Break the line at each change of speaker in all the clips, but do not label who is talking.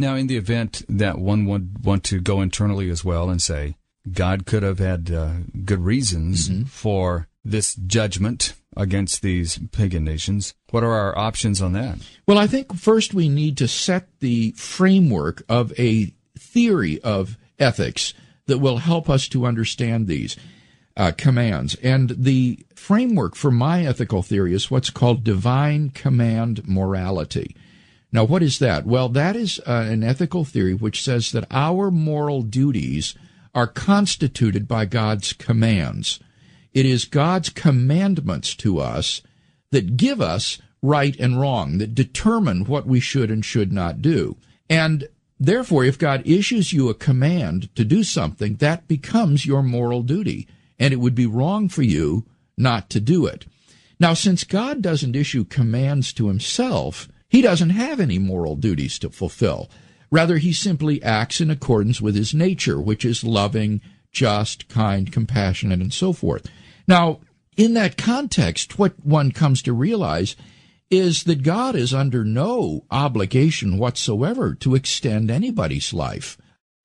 Now, in the event that one would want to go internally as well and say, God could have had uh, good reasons
Mm-hmm.
for this judgment against these pagan nations. What are our options on that?
Well, I think first we need to set the framework of a theory of ethics that will help us to understand these uh, commands. And the framework for my ethical theory is what's called divine command morality. Now, what is that? Well, that is uh, an ethical theory which says that our moral duties are constituted by God's commands. It is God's commandments to us that give us right and wrong, that determine what we should and should not do. And therefore, if God issues you a command to do something, that becomes your moral duty. And it would be wrong for you not to do it. Now, since God doesn't issue commands to himself, he doesn't have any moral duties to fulfill. Rather, he simply acts in accordance with his nature, which is loving, just, kind, compassionate, and so forth. Now, in that context, what one comes to realize is that God is under no obligation whatsoever to extend anybody's life.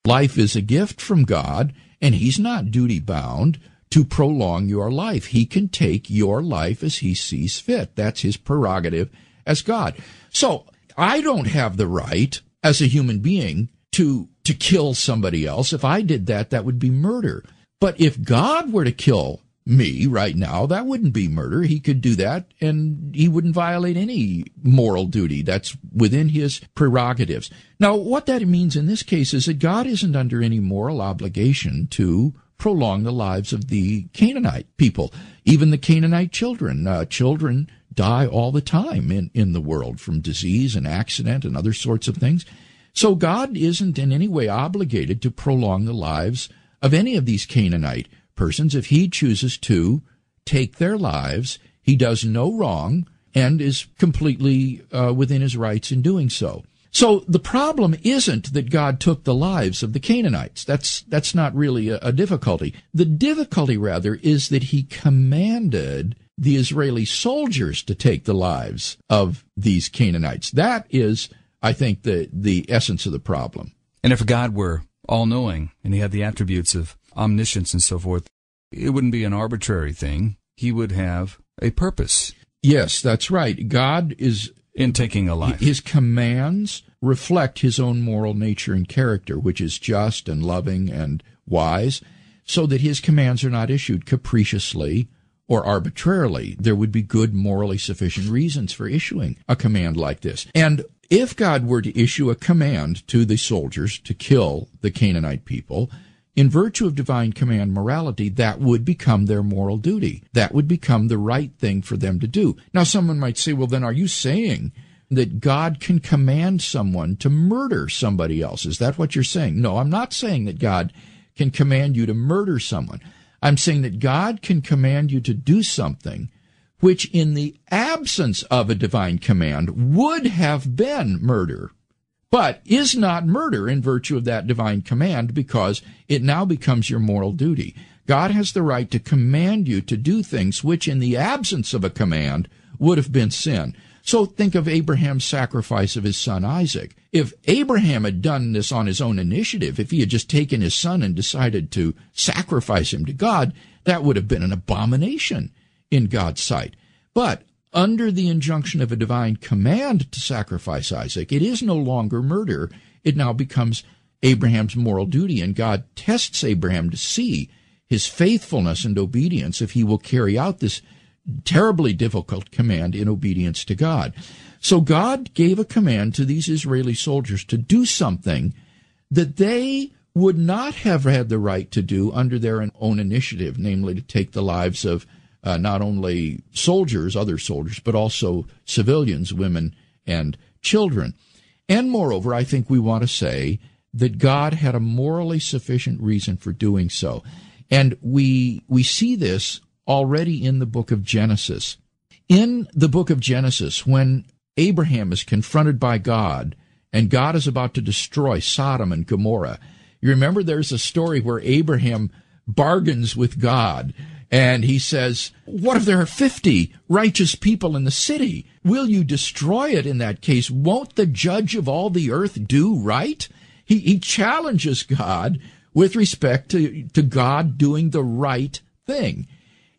Life is a gift from God, and He's not duty bound to prolong your life. He can take your life as He sees fit. That's His prerogative as God. So I don't have the right as a human being to to kill somebody else. If I did that, that would be murder. But if God were to kill me right now, that wouldn't be murder. He could do that and he wouldn't violate any moral duty. That's within his prerogatives. Now, what that means in this case is that God isn't under any moral obligation to prolong the lives of the Canaanite people, even the Canaanite children. Uh, children die all the time in, in the world from disease and accident and other sorts of things. So God isn't in any way obligated to prolong the lives of any of these Canaanite persons. If he chooses to take their lives, he does no wrong and is completely uh, within his rights in doing so. So the problem isn't that God took the lives of the Canaanites. That's that's not really a, a difficulty. The difficulty rather is that he commanded the Israeli soldiers to take the lives of these Canaanites. That is, I think, the the essence of the problem.
And if God were all knowing and he had the attributes of omniscience and so forth, it wouldn't be an arbitrary thing. He would have a purpose
Yes, that's right. God is
in taking a life.
his commands reflect his own moral nature and character, which is just and loving and wise, so that his commands are not issued capriciously or arbitrarily. There would be good, morally sufficient reasons for issuing a command like this. And if God were to issue a command to the soldiers to kill the Canaanite people, in virtue of divine command morality, that would become their moral duty. That would become the right thing for them to do. Now, someone might say, well, then are you saying that God can command someone to murder somebody else? Is that what you're saying? No, I'm not saying that God can command you to murder someone. I'm saying that God can command you to do something which, in the absence of a divine command, would have been murder but is not murder in virtue of that divine command because it now becomes your moral duty. God has the right to command you to do things which, in the absence of a command, would have been sin. So think of Abraham's sacrifice of his son Isaac. If Abraham had done this on his own initiative, if he had just taken his son and decided to sacrifice him to God, that would have been an abomination in God's sight. But under the injunction of a divine command to sacrifice Isaac, it is no longer murder. It now becomes Abraham's moral duty, and God tests Abraham to see his faithfulness and obedience if he will carry out this terribly difficult command in obedience to God. So God gave a command to these Israeli soldiers to do something that they would not have had the right to do under their own initiative, namely to take the lives of uh, not only soldiers, other soldiers, but also civilians, women, and children. And moreover, I think we want to say that God had a morally sufficient reason for doing so. And we, we see this already in the book of Genesis. In the book of Genesis, when Abraham is confronted by God and God is about to destroy Sodom and Gomorrah, you remember there's a story where Abraham bargains with God And he says, What if there are 50 righteous people in the city? Will you destroy it in that case? Won't the judge of all the earth do right? He, he challenges God with respect to, to God doing the right thing.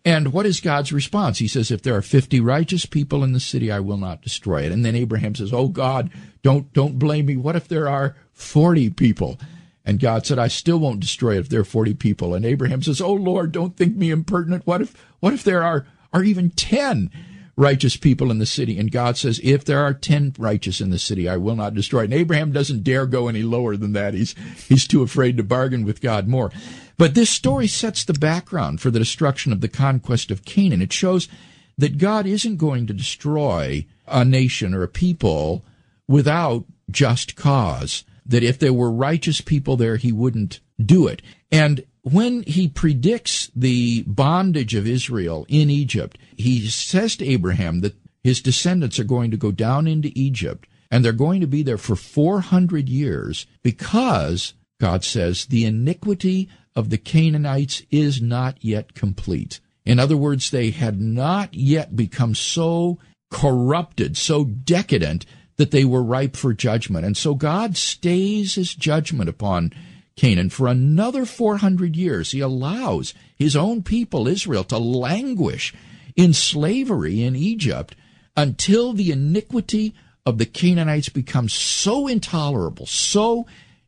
And what is God's response? He says, if there are 50 righteous people in the city, I will not destroy it. And then Abraham says, Oh God, don't, don't blame me. What if there are 40 people? And God said, I still won't destroy it if there are 40 people. And Abraham says, Oh Lord, don't think me impertinent. What if, what if there are, are even 10 righteous people in the city? And God says, if there are 10 righteous in the city, I will not destroy it. And Abraham doesn't dare go any lower than that. He's, he's too afraid to bargain with God more. But this story sets the background for the destruction of the conquest of Canaan. It shows that God isn't going to destroy a nation or a people without just cause. That if there were righteous people there, he wouldn't do it. And when he predicts the bondage of Israel in Egypt, he says to Abraham that his descendants are going to go down into Egypt and they're going to be there for 400 years because, God says, the iniquity of the Canaanites is not yet complete. In other words, they had not yet become so corrupted, so decadent, that they were ripe for judgment. And so God stays his judgment upon Canaan for another 400 years. He allows his own people, Israel, to languish in slavery in Egypt until the iniquity of the Canaanites becomes so intolerable, so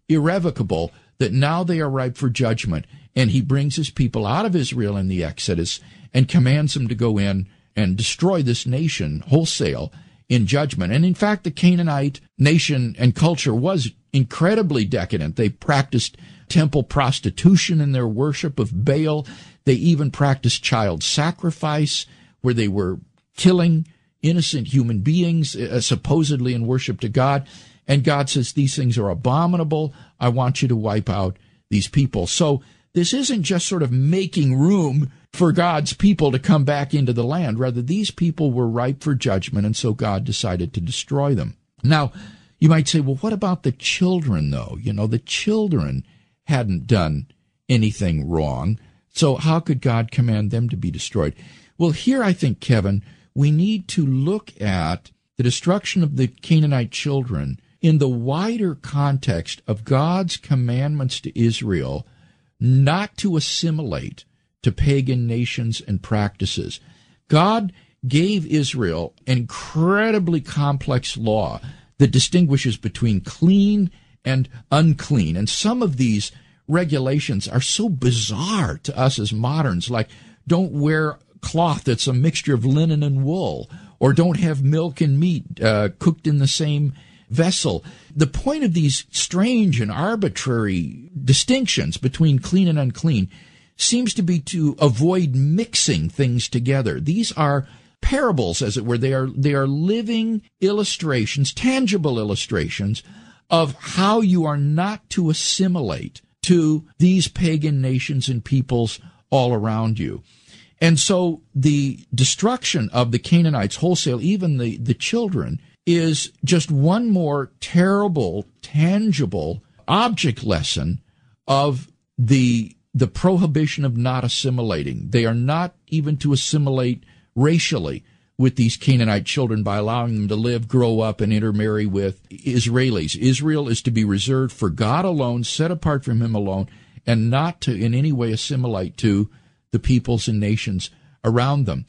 irrevocable that now they are ripe for judgment. And he brings his people out of Israel in the Exodus and commands them to go in and destroy this nation wholesale in judgment. And in fact, the Canaanite nation and culture was incredibly decadent. They practiced temple prostitution in their worship of Baal. They even practiced child sacrifice, where they were killing innocent human beings, uh, supposedly in worship to God. And God says, These things are abominable. I want you to wipe out these people. So this isn't just sort of making room for God's people to come back into the land. Rather, these people were ripe for judgment, and so God decided to destroy them. Now, you might say, well, what about the children, though? You know, the children hadn't done anything wrong. So how could God command them to be destroyed? Well, here I think, Kevin, we need to look at the destruction of the Canaanite children in the wider context of God's commandments to Israel not to assimilate to pagan nations and practices. God gave Israel an incredibly complex law that distinguishes between clean and unclean. And some of these regulations are so bizarre to us as moderns, like don't wear cloth that's a mixture of linen and wool, or don't have milk and meat uh, cooked in the same vessel. The point of these strange and arbitrary distinctions between clean and unclean seems to be to avoid mixing things together. These are parables, as it were. They are, they are living illustrations, tangible illustrations of how you are not to assimilate to these pagan nations and peoples all around you. And so the destruction of the Canaanites wholesale, even the, the children, is just one more terrible, tangible object lesson of the the prohibition of not assimilating. They are not even to assimilate racially with these Canaanite children by allowing them to live, grow up, and intermarry with Israelis. Israel is to be reserved for God alone, set apart from Him alone, and not to in any way assimilate to the peoples and nations around them.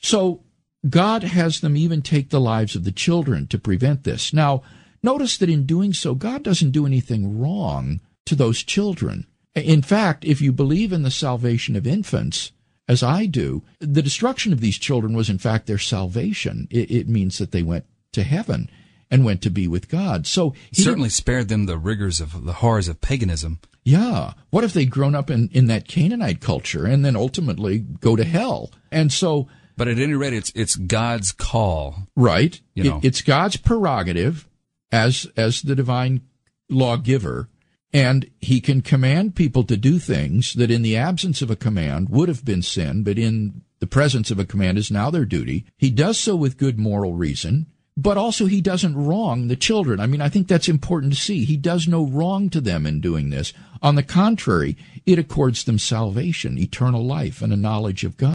So God has them even take the lives of the children to prevent this. Now, notice that in doing so, God doesn't do anything wrong to those children. In fact, if you believe in the salvation of infants, as I do, the destruction of these children was in fact their salvation. It, it means that they went to heaven and went to be with God. So
he certainly spared them the rigors of the horrors of paganism.
Yeah. What if they'd grown up in, in that Canaanite culture and then ultimately go to hell? And so
but at any rate, it's it's God's call,
right? You know, it, it's God's prerogative as as the divine lawgiver, and He can command people to do things that, in the absence of a command, would have been sin, but in the presence of a command is now their duty. He does so with good moral reason, but also He doesn't wrong the children. I mean, I think that's important to see. He does no wrong to them in doing this. On the contrary, it accords them salvation, eternal life, and a knowledge of God.